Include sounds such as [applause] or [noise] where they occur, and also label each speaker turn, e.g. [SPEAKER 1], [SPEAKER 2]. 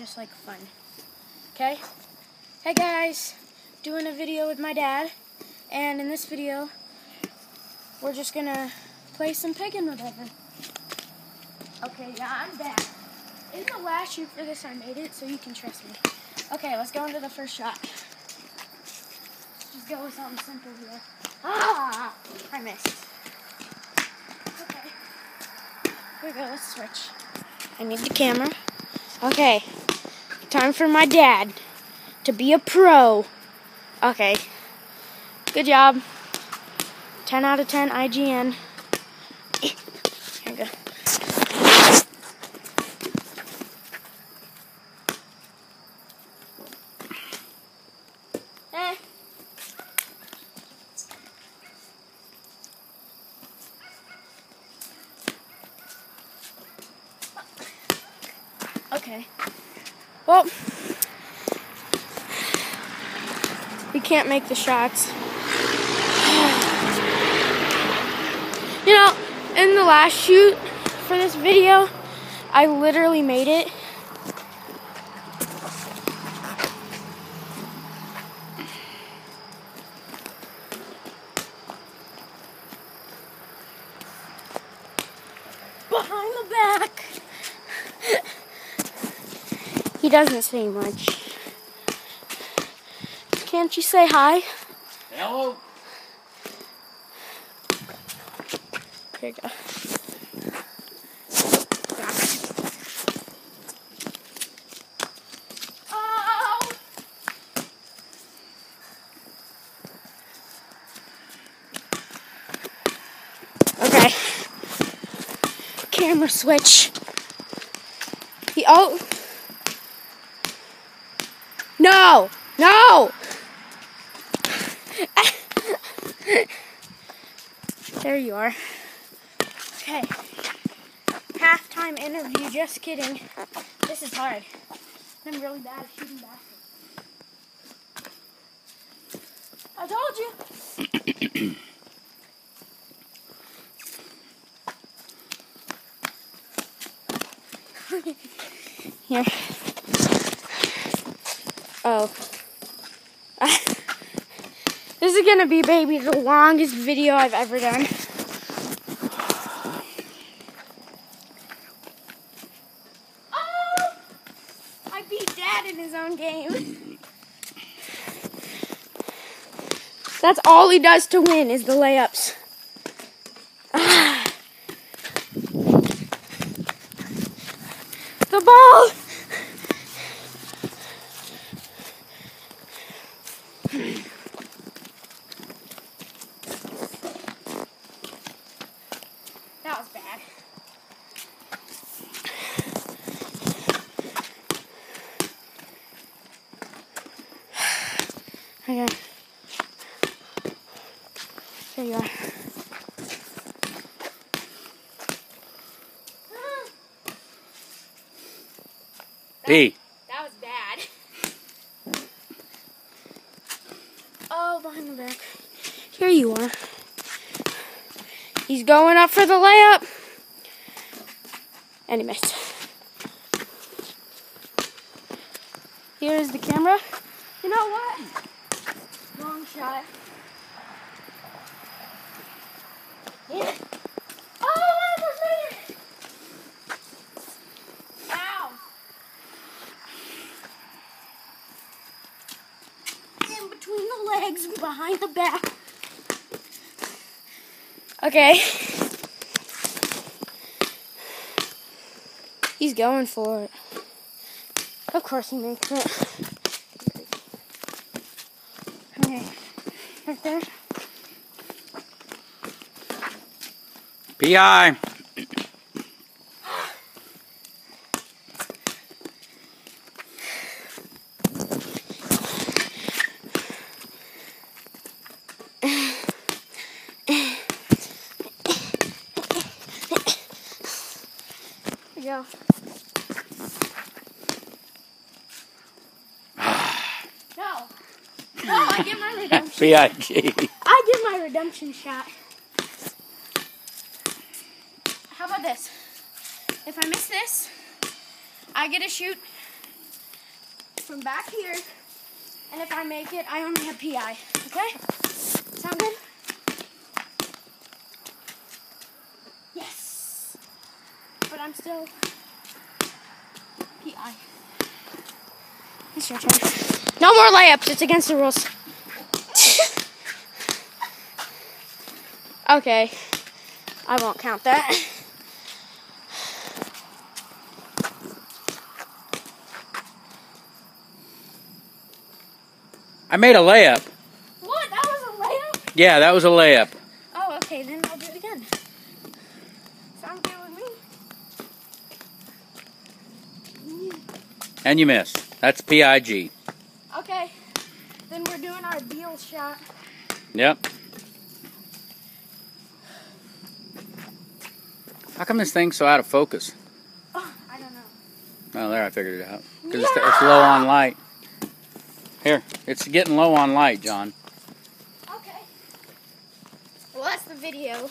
[SPEAKER 1] just like fun. Okay? Hey guys, doing a video with my dad, and in this video, we're just gonna play some Peggin whatever. Okay, yeah, I'm back. In the last shoot for this, I made it, so you can trust me. Okay, let's go into the first shot. Let's just go with something simple here. Ah! I missed. Okay. Here we go, let's switch. I need the camera. Okay. Time for my dad to be a pro. Okay. Good job. 10 out of 10 IGN. Here we go. Eh. Okay. Well, we can't make the shots. You know, in the last shoot for this video, I literally made it. Behind the back. He doesn't say much. Can't you say hi?
[SPEAKER 2] Hello.
[SPEAKER 1] Here you go. Oh! Okay. Camera switch. He oh No! No! there you are. Okay. Halftime interview. Just kidding. This is hard. I'm really bad at shooting baskets. I told you. [coughs] Here. Oh. [laughs] this is gonna be, baby, the longest video I've ever done. Oh! I beat Dad in his own game. That's all he does to win is the layups. Ah. The ball! That was bad. Okay. There you are. [gasps]
[SPEAKER 2] P.
[SPEAKER 1] That was bad. [laughs] Oh, behind the back. Here you are. He's going up for the layup. And he missed. Here's the camera. You know what? Wrong shot. Yeah. Oh, I made it. In between the legs behind the back. Okay. He's going for it. Of course he makes it. Okay. Right there.
[SPEAKER 2] PI.
[SPEAKER 1] Go. no. No, I get my redemption.
[SPEAKER 2] PIG.
[SPEAKER 1] I get my redemption shot. How about this? If I miss this, I get a shoot from back here. And if I make it, I only have PI. Okay? Sound good? Yes. But I'm still PI. It's your turn. No more layups. It's against the rules. Okay. I won't count that.
[SPEAKER 2] I made a layup.
[SPEAKER 1] What? That was a layup?
[SPEAKER 2] Yeah, that was a layup.
[SPEAKER 1] Oh, okay. Then I'll do it again. Sounds good with me.
[SPEAKER 2] And you missed. That's PIG.
[SPEAKER 1] Okay. Then we're doing our deal shot.
[SPEAKER 2] Yep. How come this thing's so out of focus?
[SPEAKER 1] Oh, I don't know.
[SPEAKER 2] Oh, there, I figured it out. Because it's, it's low on light. Here, it's getting low on light, John.
[SPEAKER 1] Okay. Well, that's the video.